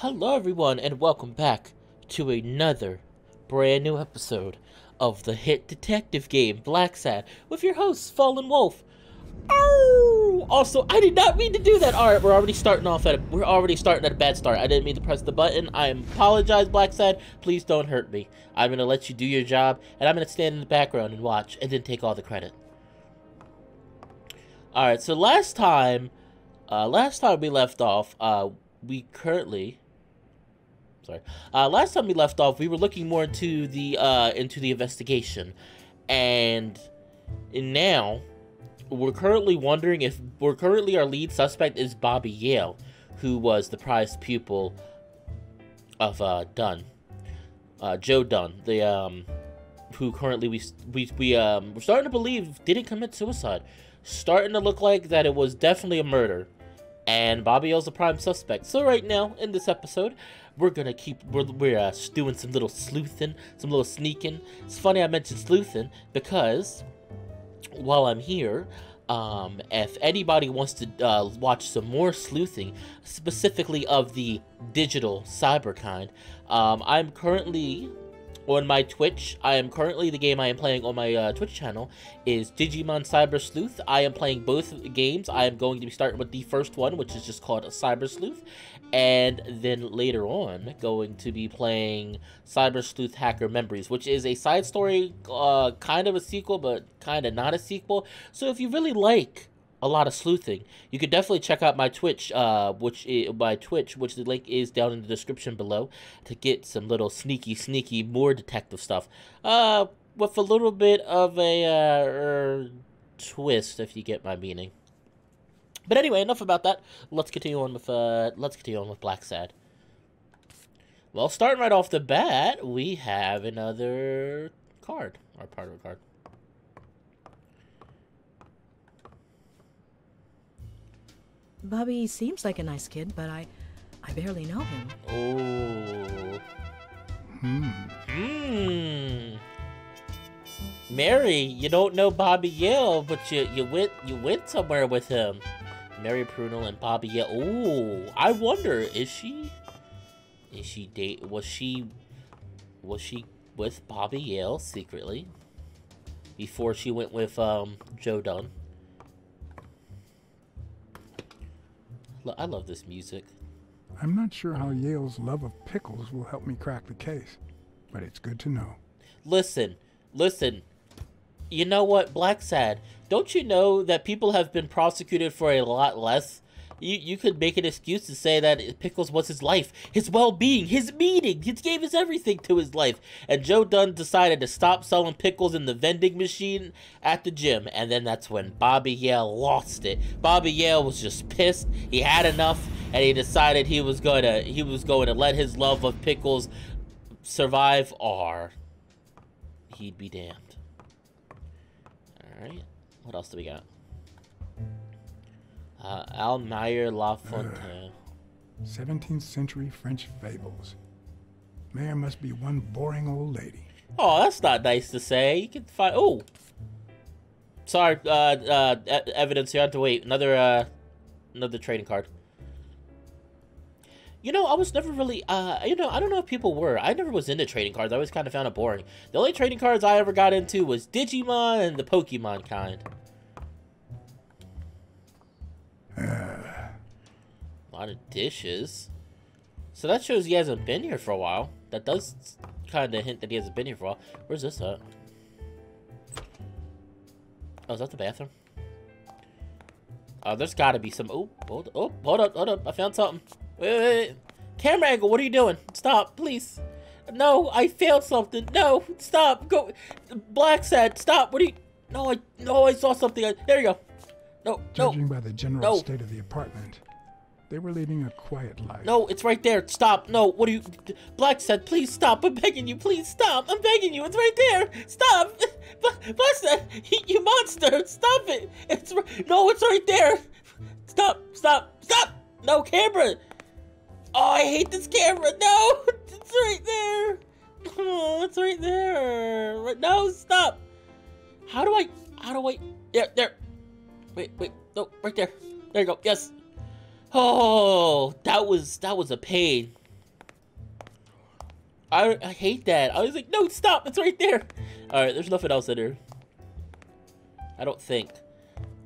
Hello, everyone, and welcome back to another brand new episode of the hit detective game Blacksad with your host Fallen Wolf. Oh! Also, I did not mean to do that. All right, we're already starting off at a, we're already starting at a bad start. I didn't mean to press the button. I apologize, Blacksad. Please don't hurt me. I'm gonna let you do your job, and I'm gonna stand in the background and watch, and then take all the credit. All right. So last time, uh, last time we left off, uh, we currently sorry. Uh, last time we left off, we were looking more into the uh, into the investigation, and, now we're currently wondering if we're currently our lead suspect is Bobby Yale, who was the prized pupil of uh, Dunn, uh, Joe Dunn, the um, who currently we we we um we're starting to believe didn't commit suicide, starting to look like that it was definitely a murder and Bobby Yale's the prime suspect. So right now, in this episode, we're gonna keep, we're, we're uh, doing some little sleuthing, some little sneaking. It's funny I mentioned sleuthing, because while I'm here, um, if anybody wants to uh, watch some more sleuthing, specifically of the digital cyber kind, um, I'm currently on my Twitch. I am currently the game I am playing on my uh, Twitch channel is Digimon Cyber Sleuth. I am playing both games. I am going to be starting with the first one, which is just called Cyber Sleuth, and then later on going to be playing Cyber Sleuth Hacker Memories, which is a side story, uh, kind of a sequel, but kind of not a sequel. So if you really like a lot of sleuthing. You could definitely check out my Twitch, uh, which is, my Twitch, which the link is down in the description below, to get some little sneaky, sneaky, more detective stuff. Uh, with a little bit of a uh, er, twist, if you get my meaning. But anyway, enough about that. Let's continue on with uh, let's continue on with Blacksad. Well, starting right off the bat, we have another card, or part of a card. Bobby seems like a nice kid, but I I barely know him. Oh. Hmm. Hmm. Mary, you don't know Bobby Yale, but you you went you went somewhere with him. Mary Purnell and Bobby Yale. Oh, I wonder, is she is she date was she was she with Bobby Yale secretly before she went with um Joe Dunn? I love this music. I'm not sure how Yale's love of pickles will help me crack the case, but it's good to know. Listen, listen. You know what, Blacksad? Don't you know that people have been prosecuted for a lot less? You you could make an excuse to say that Pickles was his life, his well-being, his meaning. He gave his everything to his life. And Joe Dunn decided to stop selling pickles in the vending machine at the gym, and then that's when Bobby Yale lost it. Bobby Yale was just pissed. He had enough, and he decided he was to he was going to let his love of pickles survive, or he'd be damned. All right. What else do we got? Uh, Almayer Lafontaine. 17th century French fables. Mayor must be one boring old lady. Oh, that's not nice to say. You can find. Oh, sorry. Uh, uh, e- evidence. You have to wait. Another, uh, another trading card. You know, I was never really, uh, you know, I don't know if people were. I never was into trading cards. I always kind of found it boring. The only trading cards I ever got into was Digimon and the Pokemon kind. A lot of dishes. So that shows he hasn't been here for a while. That does kind of hint that he hasn't been here for a while. Where's this at? Oh, is that the bathroom? Oh, there's got to be some. Oh, hold, oh, hold up, hold up. I found something. Wait, wait, wait. Camera angle. What are you doing? Stop, please. No, I failed something. No, stop. Go. Blacksad, stop. What are you? No, I no, I saw something. I, there you go. No, no, Judging by the general No. state of the apartment, they were leading a quiet life. no. It's right there. Stop. No. What are you? Blacksad, please stop. I'm begging you. Please stop. I'm begging you. It's right there. Stop. Bla- Blacksad, you monster. Stop it. It's no. It's right there. Stop. Stop. Stop. No camera. Oh, I hate this camera. No, it's right there. Oh, it's right there. No, stop. How do I? How do I? There, there. Wait, wait. No, right there. There you go. Yes. Oh, that was that was a pain. I, I hate that. I was like, no, stop. It's right there. All right, there's nothing else in here. I don't think.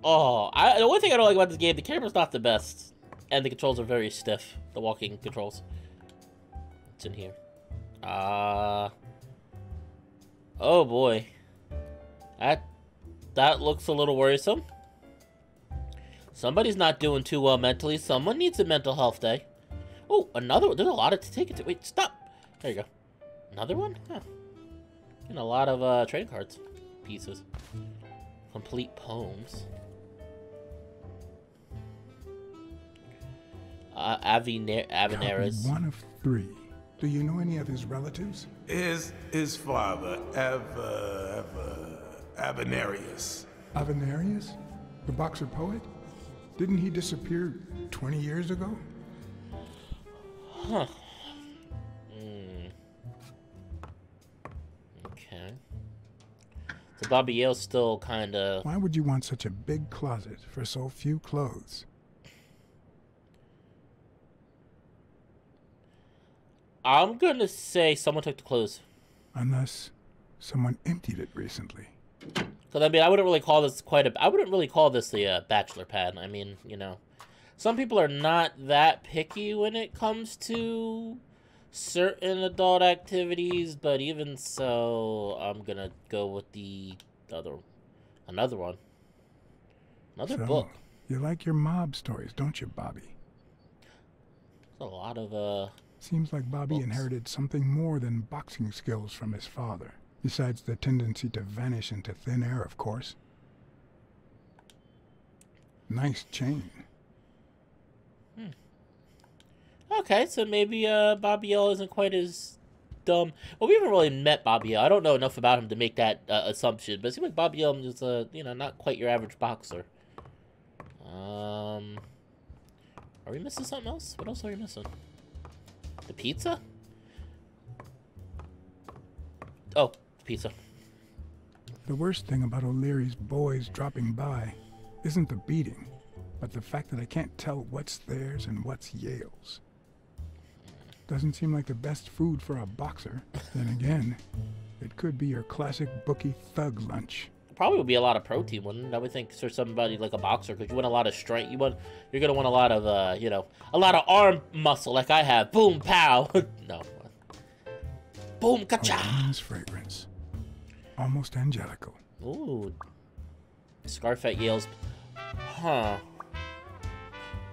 Oh, I, the only thing I don't like about this game, the camera's not the best. And the controls are very stiff. The walking controls. It's in here. Uh... Oh, boy. That, that looks a little worrisome. Somebody's not doing too well mentally. Someone needs a mental health day. Oh, another one. There's a lot of to take it to. Wait, stop. There you go. Another one? Huh. And a lot of uh, trading cards pieces. Complete poems. Uh, Aviner Aveneris. One of three. Do you know any of his relatives? His his father, Ava, Ava, Avenarius. Avenarius? The boxer poet? Didn't he disappear 20 years ago? Huh. Hmm. Okay. So Bobby Yale's still kind of... Why would you want such a big closet for so few clothes? I'm gonna say someone took the clothes. Unless someone emptied it recently. Because I mean, I wouldn't really call this quite a. I wouldn't really call this the uh, bachelor pad. I mean, you know, some people are not that picky when it comes to certain adult activities, but even so, I'm gonna go with the other, another one, another so, book. You like your mob stories, don't you, Bobby? There's a lot of uh. Seems like Bobby books. inherited something more than boxing skills from his father. Besides the tendency to vanish into thin air, of course. Nice chain. Hmm. Okay, so maybe uh, Bobby Yale isn't quite as dumb. Well, we haven't really met Bobby Yale. I don't know enough about him to make that uh, assumption, but it seems like Bobby Yale is, uh, you know, not quite your average boxer. Um, are we missing something else? What else are we missing? The pizza? Oh, pizza. The worst thing about O'Leary's boys dropping by isn't the beating, but the fact that I can't tell what's theirs and what's Yale's. Doesn't seem like the best food for a boxer. then again, it could be your classic bookie thug lunch. Probably would be a lot of protein, wouldn't it? I would think for somebody like a boxer, because you want a lot of strength. You want, you're gonna want a lot of, uh, you know, a lot of arm muscle, like I have. Boom, pow. no. Boom, kacha. A fragrance almost angelical. Ooh. Scarf at Yale's. Huh.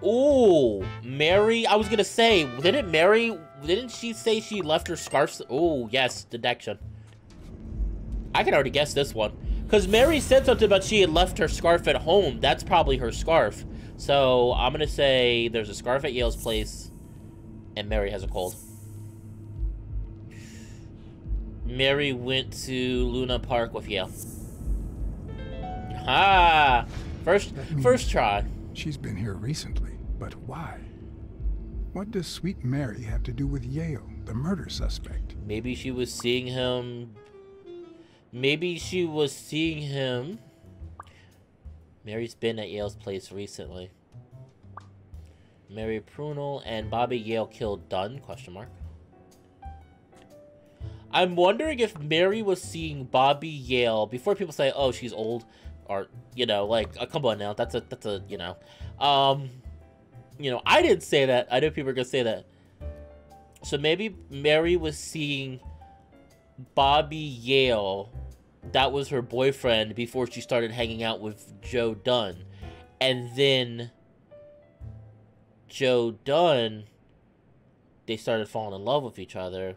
Ooh, Mary. I was gonna say, didn't Mary? Didn't she say she left her scarf? Oh, yes, deduction. I can already guess this one. Because Mary said something about she had left her scarf at home. That's probably her scarf. So I'm going to say there's a scarf at Yale's place, and Mary has a cold. Mary went to Luna Park with Yale. Ah, first first try. She's been here recently, but why? What does Sweet Mary have to do with Yale, the murder suspect? Maybe she was seeing him. Maybe she was seeing him. Mary's been at Yale's place recently. Mary Purnell and Bobby Yale killed Dunn? Question mark. I'm wondering if Mary was seeing Bobby Yale before people say, "Oh, she's old," or you know, like, oh, "Come on now, that's a that's a you know." Um, you know, I didn't say that. I know people are gonna say that. So maybe Mary was seeing Bobby Yale. That was her boyfriend before she started hanging out with Joe Dunn, and then Joe Dunn. They started falling in love with each other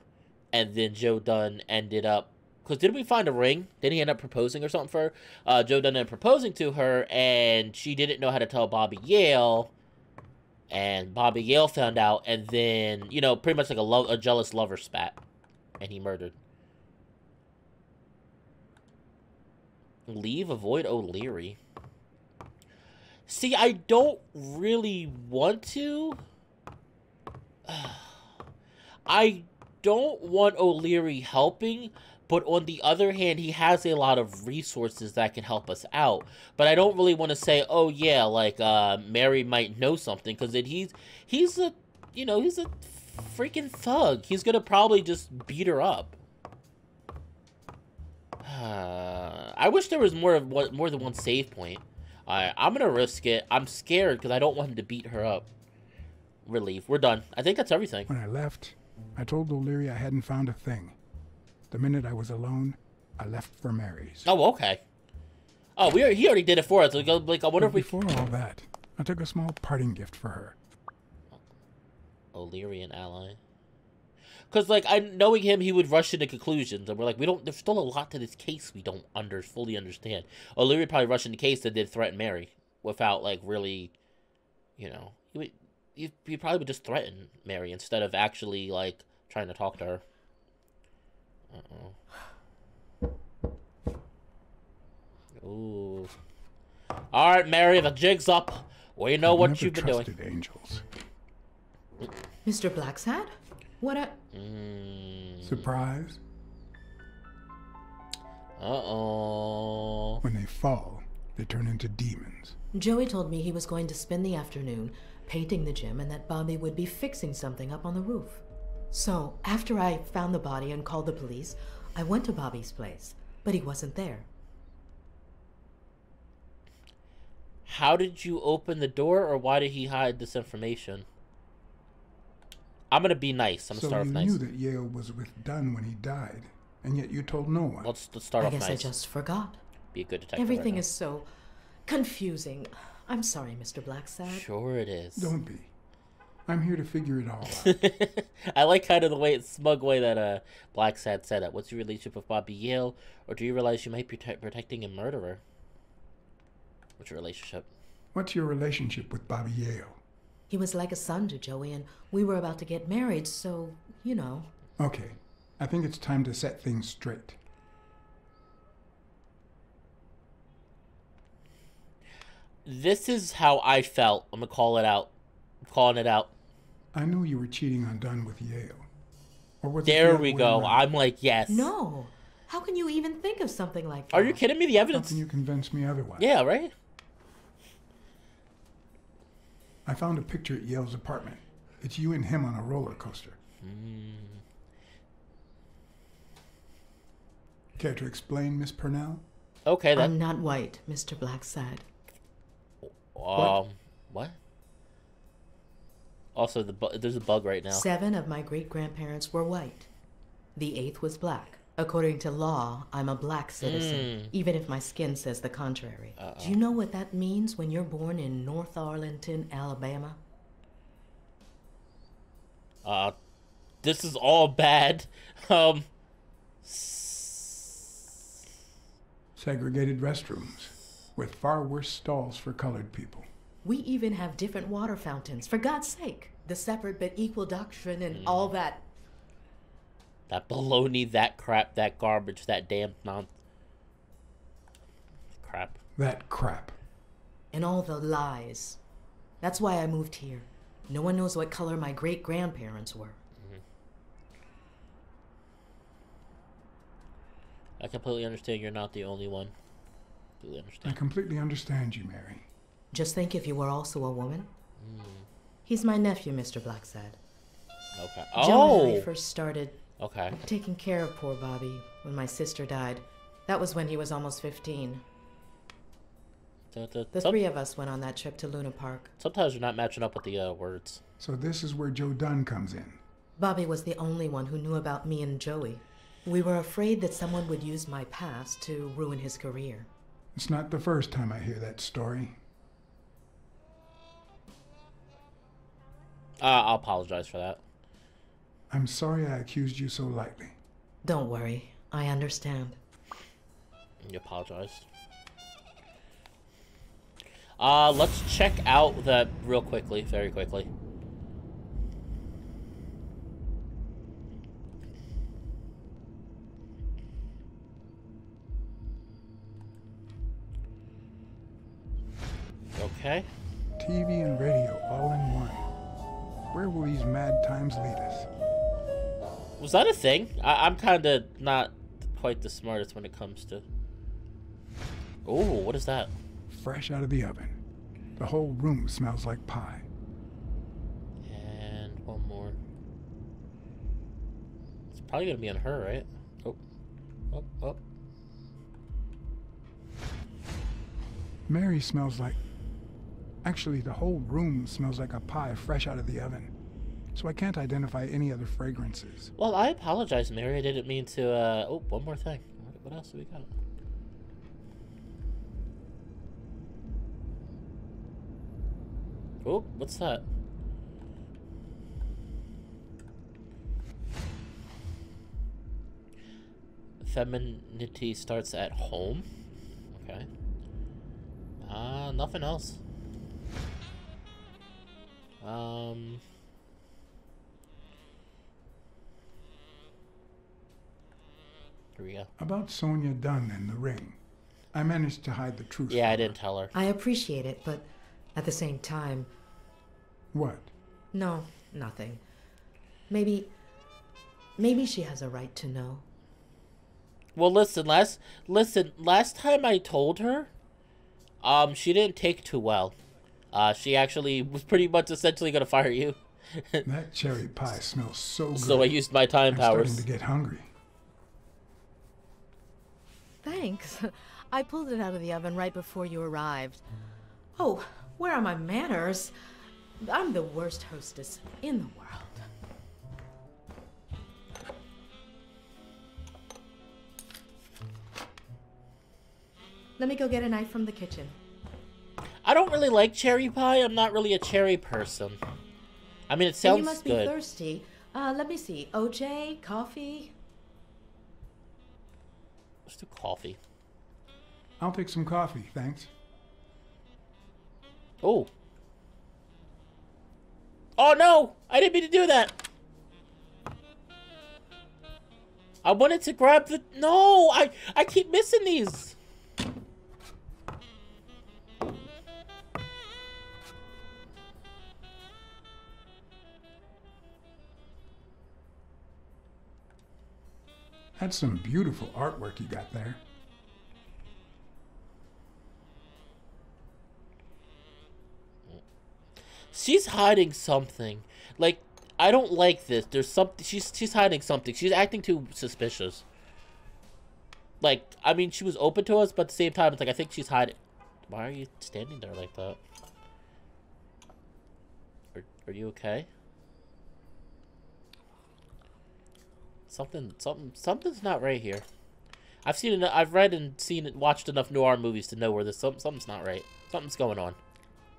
and then Joe Dunn ended up because didn't we find a ring? Didn't he end up proposing or something for her? Uh, Joe Dunn ended up proposing to her, and she didn't know how to tell Bobby Yale, and Bobby Yale found out, and then you know, pretty much like a love, a jealous lover spat, and he murdered. Leave, avoid O'Leary. See, I don't really want to. I don't want O'Leary helping, but on the other hand, he has a lot of resources that can help us out. But I don't really want to say, oh yeah, like uh, Mary might know something, because he's he's a you know he's a freaking thug. He's gonna probably just beat her up. I wish there was more of what more than one save point. Alright, I'm gonna risk it. I'm scared because I don't want him to beat her up. Relief. We're done. I think that's everything. When I left, I told O'Leary I hadn't found a thing. The minute I was alone, I left for Mary's. Oh, okay. Oh, we are, he already did it for us. Like, uh, like I wonder But if we before all that, I took a small parting gift for her. Illyrian ally. Because, like, I knowing him, he would rush into conclusions, and we're like, we don't. There's still a lot to this case we don't under fully understand. O'Leary probably rushed into the case that did threaten Mary without, like, really, you know, he would. He, he probably would just threaten Mary instead of actually like trying to talk to her. Uh oh. Ooh. All right, Mary, the jig's up. We know I've what never you've been doing. trusted angels. Mr. Blacksad? What a. Mm. Surprise? Uh oh. When they fall, they turn into demons. Joey told me he was going to spend the afternoon painting the gym and that Bobby would be fixing something up on the roof. So, after I found the body and called the police, I went to Bobby's place, but he wasn't there. How did you open the door, or why did he hide this information? I'm gonna be nice. I'm gonna so start you off nice. knew that Yale was with Dunn when he died, and yet you told no one. Let's, let's start I off guess I just forgot. Be a good detective. Everything right is so confusing. I'm sorry, Mr. now. Blacksad. Sure, it is. Don't be. I'm here to figure it all out. I like kind of the way smug way that uh Blacksad said it. What's your relationship with Bobby Yale, or do you realize you might be protect- protecting a murderer? What's your relationship? What's your relationship with Bobby Yale? He was like a son to Joey, and we were about to get married, so, you know. Okay, I think it's time to set things straight. This is how I felt. I'm gonna call it out. I'm calling it out. I know you were cheating on Dunn with Yale. Or was it the There other we go. around? I'm like, yes. No! How can you even think of something like that? Are you kidding me? The How evidence. can you convince me otherwise? Yeah, right. I found a picture at Yale's apartment. It's you and him on a roller coaster. Hmm. Care to explain, Miss Purnell? Okay, that. I'm not white, Mr. Blacksad. Um, what? Also, the bu- there's a bug right now. Seven of my great grandparents were white. The eighth was black. According to law, I'm a black citizen, even if my skin says the contrary. Do you know what that means when you're born in North Arlington, Alabama? Uh, this is all bad. Um, Segregated restrooms with far worse stalls for colored people. We even have different water fountains, for God's sake. The separate but equal doctrine and mm. all that. that baloney, that crap, that garbage, that damn non. Crap. That crap. and all the lies. That's why I moved here. No one knows what color my great grandparents were. Mm-hmm. I completely understand you're not the only one. Completely I completely understand you, Mary. Just think if you were also a woman. He's my nephew, Mr. Blacksad. Okay. Joe and I Oh. first started Okay. taking care of poor Bobby when my sister died. That was when he was almost 15. The- the- The some- three of us went on that trip to Luna Park. sometimes you're not matching up with the uh, words. So this is where Joe Dunn comes in. Bobby was the only one who knew about me and Joey. We were afraid that someone would use my past to ruin his career. It's not the first time I hear that story. Uh, I'll apologize for that. I'm sorry I accused you so lightly. Don't worry, I understand. You apologize. Uh, let's check out that real quickly, very quickly. Okay. TV and radio all in one. Where will these mad times lead us? Was that a thing? I- I'm kind of not quite the smartest when it comes to. Oh, what is that? Fresh out of the oven. The whole room smells like pie. And one more. It's probably gonna be on her, right? Oh, oh, oh. Mary smells like. Actually, the whole room smells like a pie fresh out of the oven. So I can't identify any other fragrances. Well, I apologize, Mary. I didn't mean to. Uh... Oh, one more thing. What else do we got? Oh, what's that? Femininity starts at home. Okay. Uh, nothing else. Um. Here we go. About Sonia Dunn and the ring. I managed to hide the truth. Yeah, I didn't tell her. I appreciate it, but at the same time, What? no, nothing. Maybe. Maybe she has a right to know. Well, listen, last listen, last time I told her, um, she didn't take too well. Uh, she actually was pretty much essentially gonna fire you. That cherry pie smells so good. so I used my time I'm powers. starting to get hungry. Thanks. I pulled it out of the oven right before you arrived. Oh, where are my manners? I'm the worst hostess in the world. Let me go get a knife from the kitchen. I don't really like cherry pie. I'm not really a cherry person. I mean, it sounds sounds you must be thirsty. Uh, let me see. OJ, coffee. Let's do coffee. I'll take some coffee, thanks. Oh. Oh no! I didn't mean to do that. I wanted to grab the. No, I I keep missing these. That's some beautiful artwork you got there. She's hiding something. Like I don't like this. There's something. She's she's hiding something. She's acting too suspicious. Like I mean, she was open to us, but at the same time, it's like I think she's hiding. Why are you standing there like that? Are Are you okay? Something something something's not right here. I've seen it. I've read and seen it, watched enough noir movies to know where this some, something's not right. Something's going on.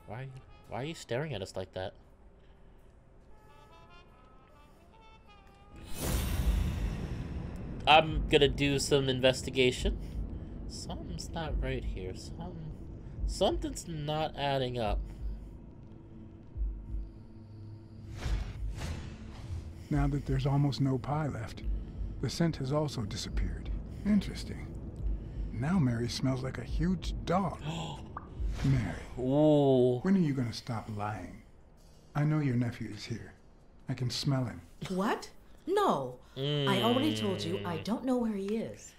Why? Why are you staring at us like that? I'm gonna do some investigation. Something's not right here. Some, something's not adding up. Now that there's almost no pie left, the scent has also disappeared. Interesting. Now Mary smells like a huge dog. Mary, Oh. when are you gonna stop lying? I know your nephew is here. I can smell him. What? No. I already told you I don't know where he is.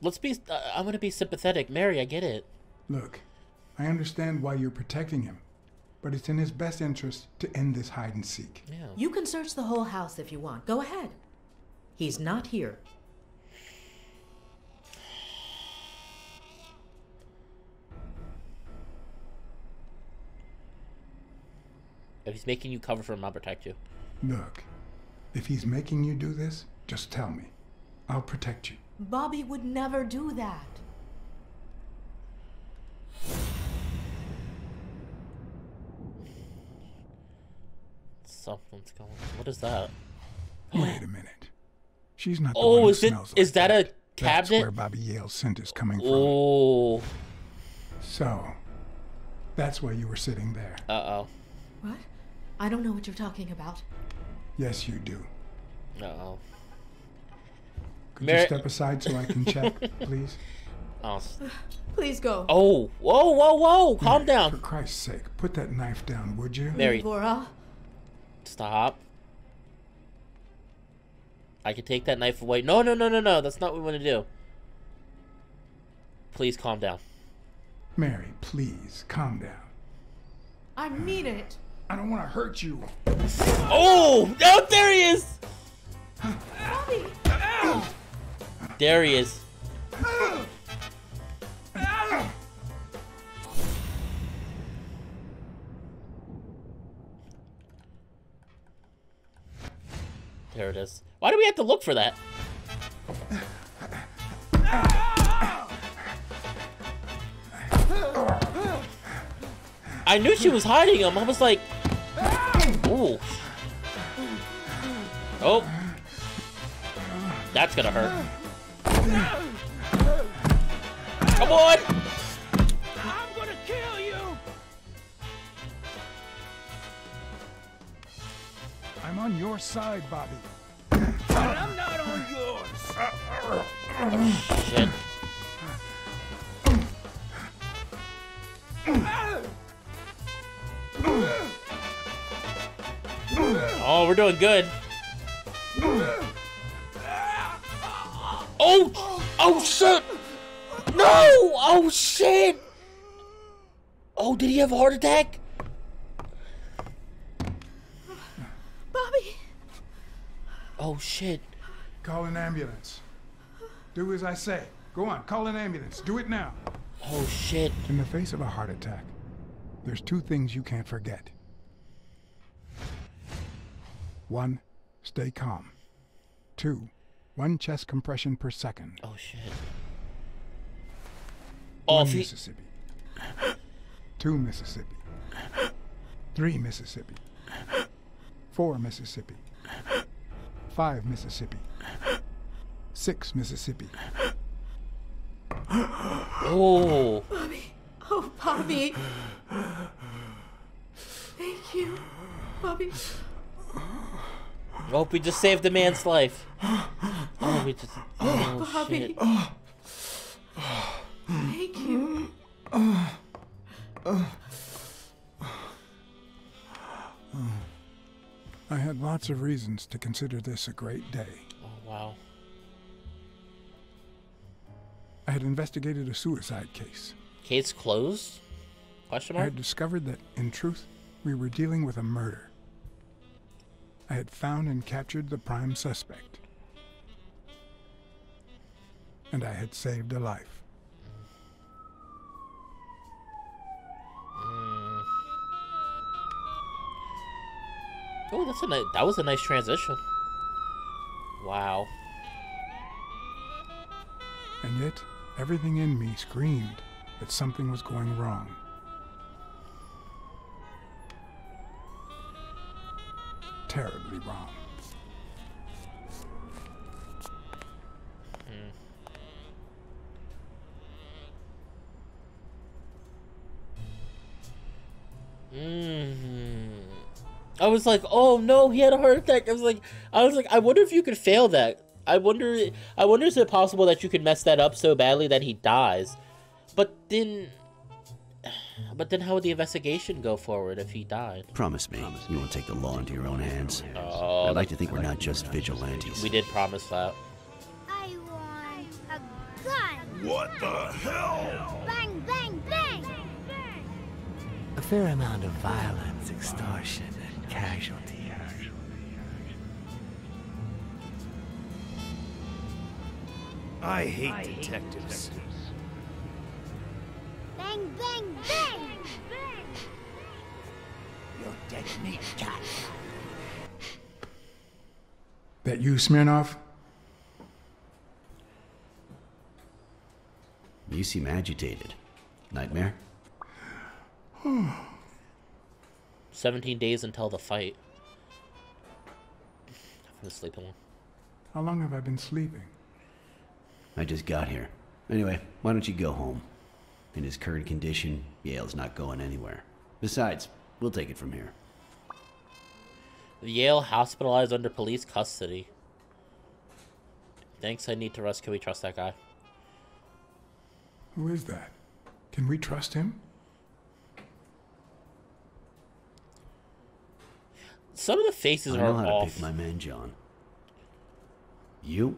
Let's be. Uh, I'm gonna be sympathetic, Mary. I get it. Look, I understand why you're protecting him, but it's in his best interest to end this hide and seek. Yeah. You can search the whole house if you want. Go ahead. He's not here. If he's making you cover for him, I'll protect you. Look, if he's making you do this, just tell me. I'll protect you. Bobby would never do that. Something's going. What is that? Wait a minute. She's not the Oh, one who is it- smells is like that a cabinet? That's where Bobby Yale's scent is coming from. Oh. So, that's why you were sitting there. Uh oh. What? I don't know what you're talking about. Yes, you do. Uh oh. Could Mary- you step aside so I can check, please? Oh. Please go. Oh. Whoa, whoa, whoa. Calm Mary, For. Christ's sake, put that knife down, would you? Mary, Laura. Stop. I can take that knife away. No, no, no, no, no. That's not what we want to do. Please calm down. Mary, please, calm down. I mean it. I don't want to hurt you. Oh! Oh, there he is! There he is. There it is. Why do we have to look for that? I knew she was hiding him. I was like, ooh. Oh. That's gonna hurt. Come on! On your side, Bobby. But I'm not on yours! Shit. Oh, we're doing good. Oh! Oh shit! No! Oh shit! Oh, did he have a heart attack? Oh shit. Call an ambulance. Do as I say. Go on, call an ambulance. Do it now. Oh shit. In the face of a heart attack, there's two things you can't forget. One, stay calm. Two, one chest compression per second. Oh shit. Oh, One he- Mississippi. Two Mississippi. Three Mississippi. Four Mississippi. Five Mississippi. Six Mississippi. Oh. Bobby. Oh, Bobby. Thank you, Bobby. Hope we just saved the man's life. Oh, we just. Oh, Bobby. shit. Thank you. I had lots of reasons to consider this a great day. Oh, wow. I had investigated a suicide case. Case closed? Question mark? I had discovered that, in truth, we were dealing with a murder. I had found and captured the prime suspect. And I had saved a life. Oh, that's a nice. That was a nice transition. Wow. And yet, everything in me screamed that something was going wrong. Terribly wrong. I was like, oh no, he had a heart attack. I was like, I was like, I wonder if you could fail that. I wonder, I wonder, is it possible that you could mess that up so badly that he dies? But then, but then, how would the investigation go forward if he died? Promise me you won't take the law into your own hands. Oh, I'd like to think we're not just vigilantes. we did promise that. I want a gun. What the hell? Bang, bang, bang. A fair amount of violence, extortion, and casualty. I hate detectives. Bang, bang, bang. You're dead meat, cat. That you, Smirnov? You seem agitated. Nightmare? 17 days until the fight. I'm sleeping. How long have I been sleeping? I just got here. Anyway, why don't you go home? In his current condition, Yale's not going anywhere. Besides, we'll take it from here. Yale hospitalized under police custody. Thanks, I need to rest. Can we trust that guy? Who is that? Can we trust him? Some of the faces I are know how to pick my man, John. You?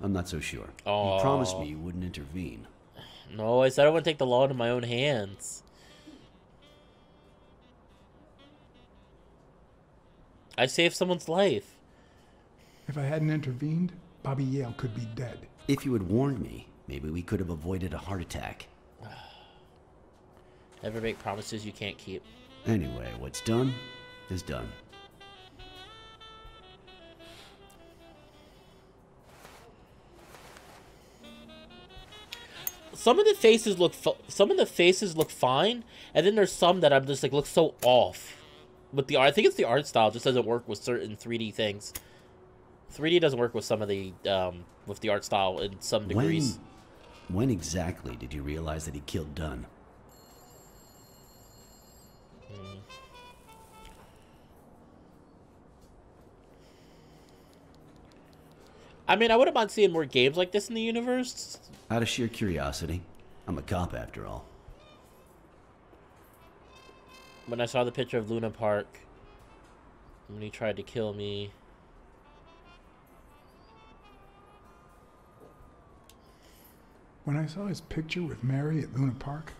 I'm not so sure. Oh. You promised me you wouldn't intervene. No, I said I wouldn't take the law into my own hands. I saved someone's life. If I hadn't intervened, Bobby Yale could be dead. If you had warned me, maybe we could have avoided a heart attack. Never make promises you can't keep. Anyway, what's done is done. Some of the faces look some of the faces look fine, and then there's some that I'm just like look so off with the art. I think it's the art style just doesn't work with certain 3D things. 3D doesn't work with some of the um, with the art style in some degrees. When, when exactly did you realize that he killed Dunn? I mean, I wouldn't mind seeing more games like this in the universe. Out of sheer curiosity. I'm a cop after all. When I saw the picture of Luna Park, when he tried to kill me. When I saw his picture with Mary at Luna Park,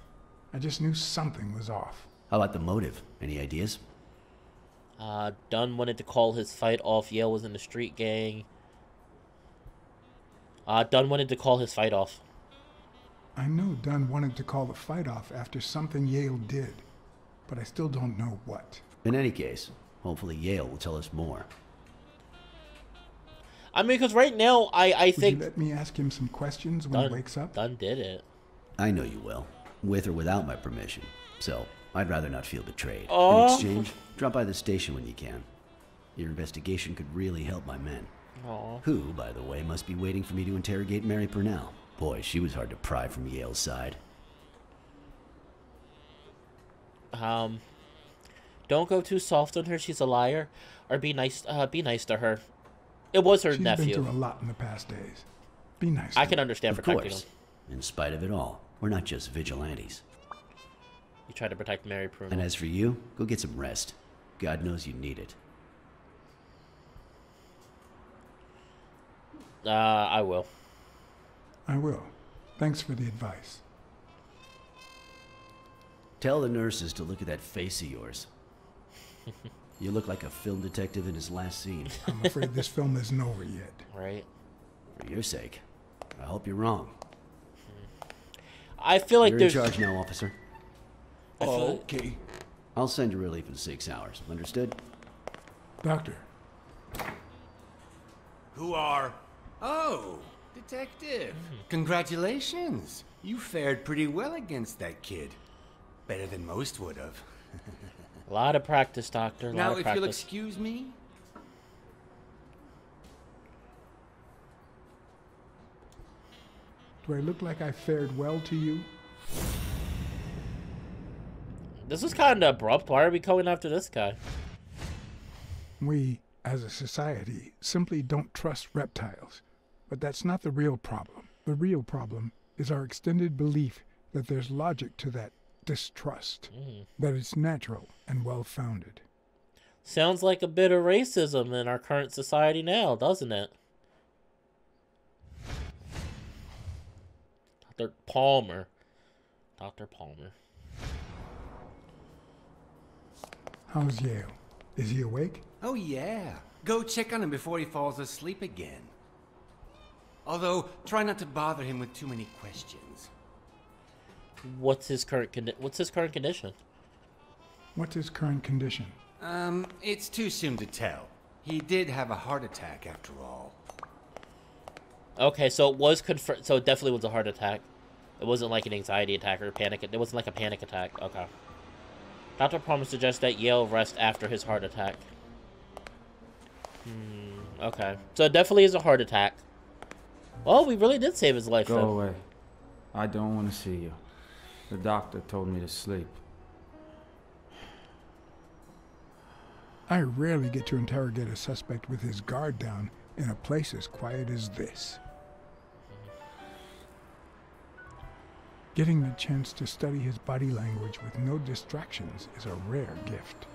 I just knew something was off. How about the motive? Any ideas? Uh, Dunn wanted to call his fight off. Yale was in the street gang. Uh, Dunn wanted to call his fight off. I know Dunn wanted to call the fight off after something Yale did, but I still don't know what. In any case, hopefully Yale will tell us more. I mean, because right now, I, I Would think you let me ask him some questions when Dunn, he wakes up? Dunn did it. I know you will, with or without my permission. So, I'd rather not feel betrayed. Oh. In exchange, drop by the station when you can. Your investigation could really help my men. Aw. Who, by the way, must be waiting for me to interrogate Mary Purnell. Boy, she was hard to pry from Yale's side. Um, don't go too soft on her. She's a liar. Or be nice. Uh, be nice to her. It was her She's nephew. been through a lot in the past days. Be nice. I to can her. understand of protecting course. him. In spite of it all, we're not just vigilantes. You try to protect Mary Pruno. And as for you, go get some rest. God knows you need it. Uh, I will. I will. Thanks for the advice. Tell the nurses to look at that face of yours. you look like a film detective in his last scene. I'm afraid this film isn't over yet. Right. For your sake, I hope you're wrong. I feel like you're in charge now, officer. I feel, Okay. I'll send you relief in six hours. Understood? Doctor, Who are? Oh, detective. Congratulations. You fared pretty well against that kid. Better than most would have. A lot of practice, Doctor. A lot Now, of if you'll practice. excuse me, do I look like I fared well to you? This is kind of abrupt. Why are we going after this guy? We, as a society, simply don't trust reptiles. But that's not the real problem. The real problem is our extended belief that there's logic to that distrust, mm-hmm. that it's natural and well founded. Sounds like a bit of racism in our current society now, doesn't it? Dr. Palmer. Dr. Palmer. How's Yale? Is he awake? oh yeah, go check on him before he falls asleep again. Although, try not to bother him with too many questions. What's his current condi- What's his current condition? What's his current condition? Um, it's too soon to tell. He did have a heart attack after all. Okay, so it was confirmed. So it definitely was a heart attack. It wasn't like an anxiety attack or a panic. It wasn't like a panic attack. Okay. Dr. Palmer suggests that Yale rest after his heart attack. Hmm. Okay. So it definitely is a heart attack. Well, we really did save his life. Go then. away. I don't want to see you. The doctor told me to sleep. I rarely get to interrogate a suspect with his guard down in a place as quiet as this. Getting the chance to study his body language with no distractions is a rare gift.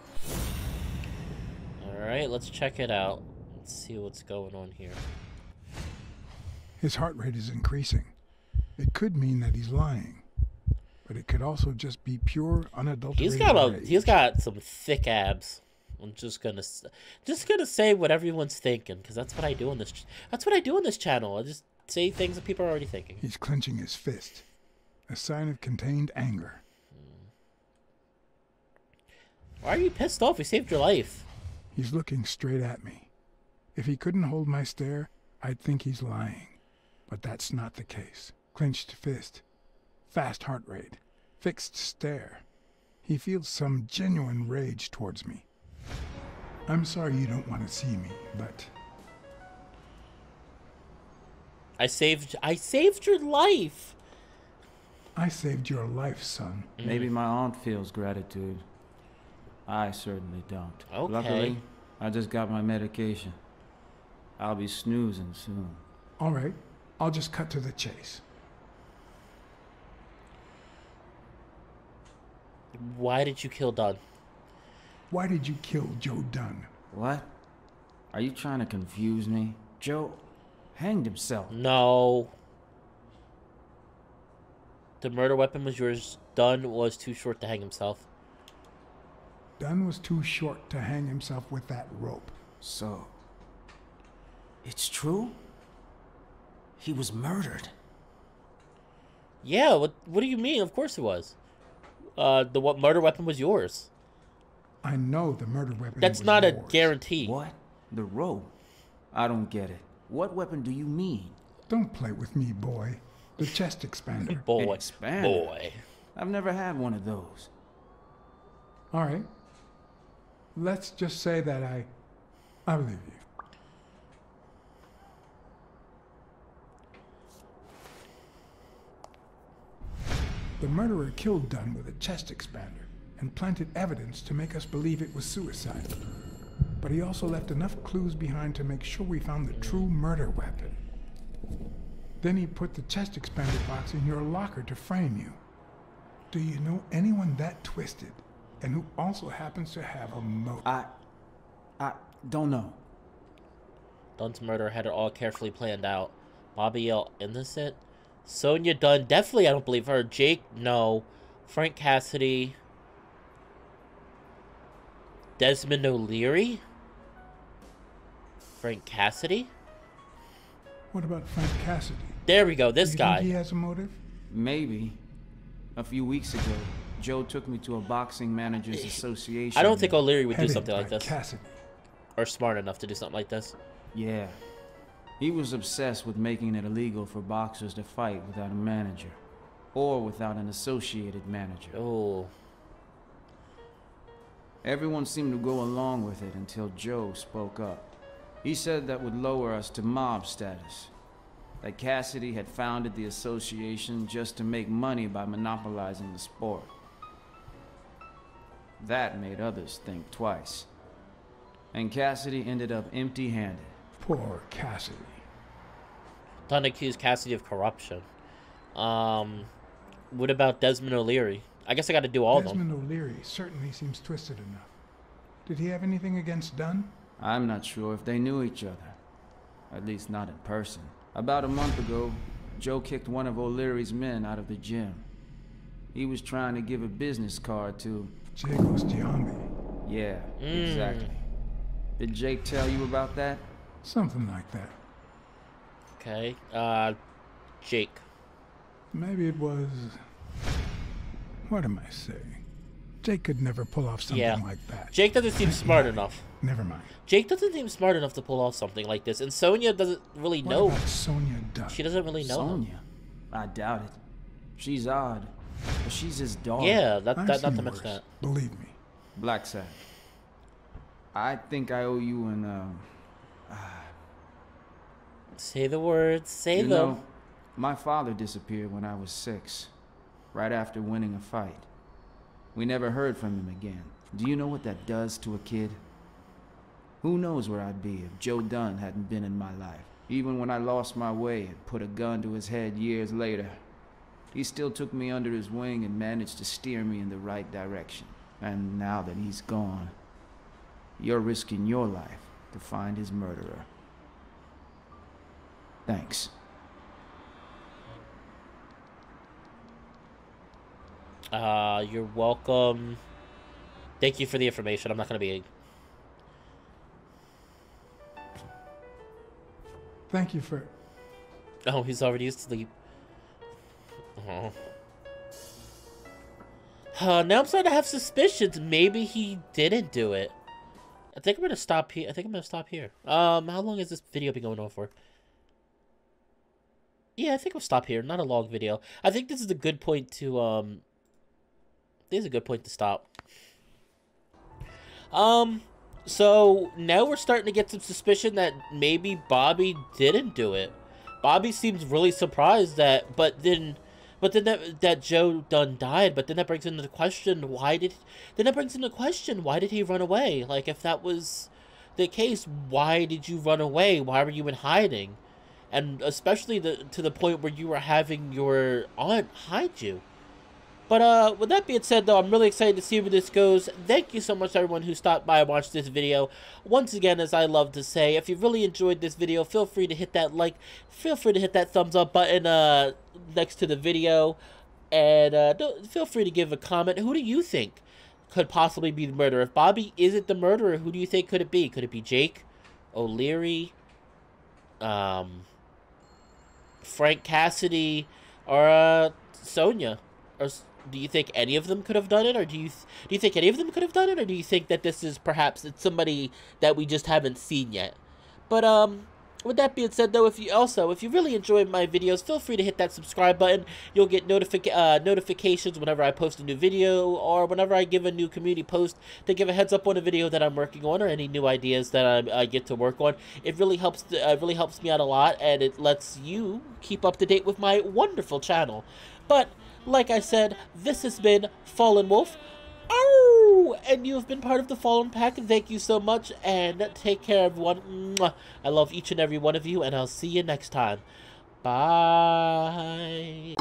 All right, let's check it out. Let's see what's going on here. His heart rate is increasing. It could mean that he's lying, but it could also just be pure, unadulterated He's got a rage. he's got some thick abs. I'm just gonna, just gonna say what everyone's thinking, because that's what I do on this. That's what I do on this channel. I just say things that people are already thinking. He's clenching his fist, a sign of contained anger. Why are you pissed off? We saved your life. He's looking straight at me. If he couldn't hold my stare, I'd think he's lying. But that's not the case. Clenched fist, fast heart rate, fixed stare. He feels some genuine rage towards me. I'm sorry you don't want to see me, but I saved I saved your life. I saved your life, son. Mm-hmm. Maybe my aunt feels gratitude. I certainly don't. Okay. Luckily, I just got my medication. I'll be snoozing soon. All right, I'll just cut to the chase. Why did you kill Dunn? Why did you kill Joe Dunn? What? Are you trying to confuse me? Joe hanged himself. No. The murder weapon was yours. Dunn was too short to hang himself. Dunn was too short to hang himself with that rope. So, it's true? He was murdered. Yeah, what what do you mean? Of course it was. Uh the what murder weapon was yours. I know the murder weapon. That's was not a guarantee. What? The rope? I don't get it. What weapon do you mean? Don't play with me, boy. The chest expander. Boy. Expander? Boy. I've never had one of those. All right. Let's just say that I, I believe you. The murderer killed Dunn with a chest expander and planted evidence to make us believe it was suicide. But he also left enough clues behind to make sure we found the true murder weapon. Then he put the chest expander box in your locker to frame you. Do you know anyone that twisted and who also happens to have a motive? I. I don't know. Dunn's murder had it all carefully planned out. Bobby Yale. innocent. Sonia Dunn, definitely I don't believe her. Jake, no. Frank Cassidy. Desmond O'Leary? Frank Cassidy? What about Frank Cassidy? There we go, this Do you guy. Think he has a motive? Maybe. A few weeks ago, Joe took me to a boxing managers eh, association. I don't think O'Leary would do something like this. Cassidy. Or smart enough to do something like this. Yeah. He was obsessed with making it illegal for boxers to fight without a manager. Or without an associated manager. Oh. Everyone seemed to go along with it until Joe spoke up. He said that would lower us to mob status. That Cassidy had founded the association just to make money by monopolizing the sport. That made others think twice. And Cassidy ended up empty handed. Poor Cassidy. Dunn accused Cassidy of corruption. Um, what about Desmond O'Leary? I guess I got to do all of them. Desmond O'Leary certainly seems twisted enough. Did he have anything against Dunn? I'm not sure if they knew each other. At least not in person. About a month ago, Joe kicked one of O'Leary's men out of the gym. He was trying to give a business card to. Jagos Giambi. Yeah, Mm. exactly. Did Jake tell you about that? Something like that. Okay. Uh, Jake. Maybe it was. What am I saying? Jake could never pull off something Yeah. like that. Jake doesn't seem smart enough. Never mind. Jake doesn't seem smart enough to pull off something like this, and Sonia doesn't really What know. about Sonia Dunn? She doesn't really know. him. Sonia? I doubt it. She's odd. But she's his daughter. Yeah, that, that not seen to mention worse. that. Believe me. Blacksad. I think I owe you an, um. Say the words. Say you them. know, my father disappeared when I was six, right after winning a fight. We never heard from him again. Do you know what that does to a kid? Who knows where I'd be if Joe Dunn hadn't been in my life? Even when I lost my way and put a gun to his head years later, he still took me under his wing and managed to steer me in the right direction. And now that he's gone, you're risking your life to find his murderer. Thanks. Uh, you're welcome. Thank you for the information. I'm not going to be. Thank you for. Oh, he's already asleep. Oh. Uh, now I'm starting to have suspicions. Maybe he didn't do it. I think I'm gonna stop here. I think I'm gonna stop here. Um, how long has this video been going on for? Yeah, I think I'll stop here. Not a long video. I think this is a good point to, um... This is a good point to stop. Um, so now we're starting to get some suspicion that maybe Bobby didn't do it. Bobby seems really surprised that, but then, but then that, that Joe Dunn died, but then that brings into the question, why did, then that brings into question, why did he run away? Like, if that was the case, why did you run away? Why were you in hiding? And especially the, to the point where you were having your aunt hide you. But uh, with that being said, though, I'm really excited to see where this goes. Thank you so much, everyone who stopped by and watched this video. Once again, as I love to say, if you really enjoyed this video, feel free to hit that like, feel free to hit that thumbs up button uh, next to the video. And uh, feel free to give a comment. Who do you think could possibly be the murderer? If Bobby isn't the murderer, who do you think could it be? Could it be Jake? O'Leary? Um, Frank Cassidy? Or uh, Sonia? Or do you think any of them could have done it, or do you do you think any of them could have done it, or do you think that this is perhaps it's somebody that we just haven't seen yet? But um, with that being said, though, if you also if you really enjoy my videos, feel free to hit that subscribe button. You'll get notific uh, notifications whenever I post a new video or whenever I give a new community post to give a heads up on a video that I'm working on or any new ideas that I, I get to work on. It really helps. uh, really helps me out a lot, and it lets you keep up to date with my wonderful channel. But like I said, this has been Fallenwolf. Oh, and you have been part of the Fallenpack. Thank you so much, and take care, everyone. I love each and every one of you, and I'll see you next time. Bye.